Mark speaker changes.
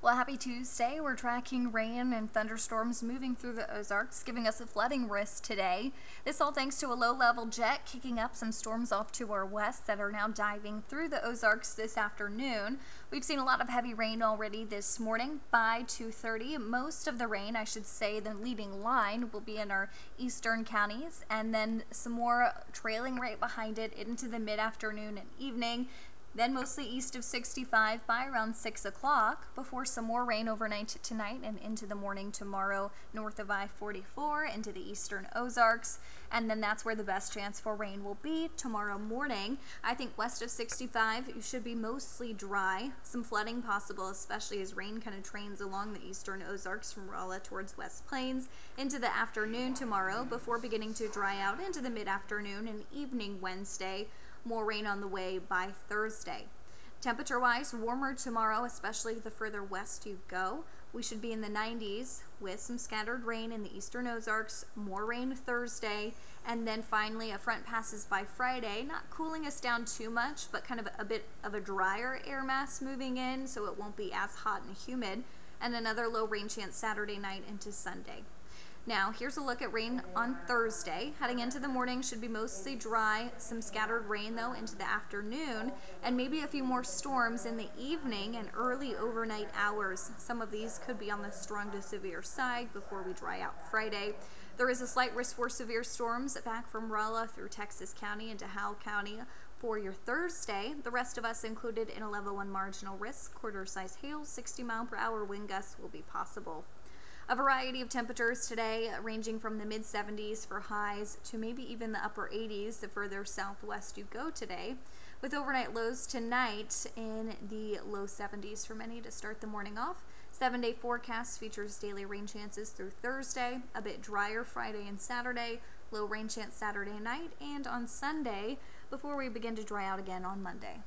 Speaker 1: Well, happy Tuesday. We're tracking rain and thunderstorms moving through the Ozarks, giving us a flooding risk today. This all thanks to a low level jet kicking up some storms off to our west that are now diving through the Ozarks this afternoon. We've seen a lot of heavy rain already this morning by 2:30. Most of the rain, I should say, the leading line will be in our eastern counties and then some more trailing right behind it into the mid-afternoon and evening then mostly east of 65 by around 6 o'clock before some more rain overnight tonight and into the morning tomorrow north of I-44 into the eastern Ozarks and then that's where the best chance for rain will be tomorrow morning. I think west of 65 you should be mostly dry. Some flooding possible especially as rain kind of trains along the eastern Ozarks from Rolla towards West Plains into the afternoon tomorrow before beginning to dry out into the mid-afternoon and evening Wednesday more rain on the way by Thursday. Temperature wise, warmer tomorrow, especially the further west you go. We should be in the 90s with some scattered rain in the eastern Ozarks, more rain Thursday, and then finally a front passes by Friday, not cooling us down too much, but kind of a bit of a drier air mass moving in, so it won't be as hot and humid, and another low rain chance Saturday night into Sunday. Now, here's a look at rain on Thursday. Heading into the morning should be mostly dry, some scattered rain though into the afternoon, and maybe a few more storms in the evening and early overnight hours. Some of these could be on the strong to severe side before we dry out Friday. There is a slight risk for severe storms back from Rolla through Texas County into Howell County for your Thursday. The rest of us included in a level 1 marginal risk. Quarter size hail, 60 mile per hour wind gusts will be possible. A variety of temperatures today, uh, ranging from the mid 70s for highs to maybe even the upper 80s the further southwest you go today, with overnight lows tonight in the low 70s for many to start the morning off. Seven day forecast features daily rain chances through Thursday, a bit drier Friday and Saturday, low rain chance Saturday night, and on Sunday before we begin to dry out again on Monday.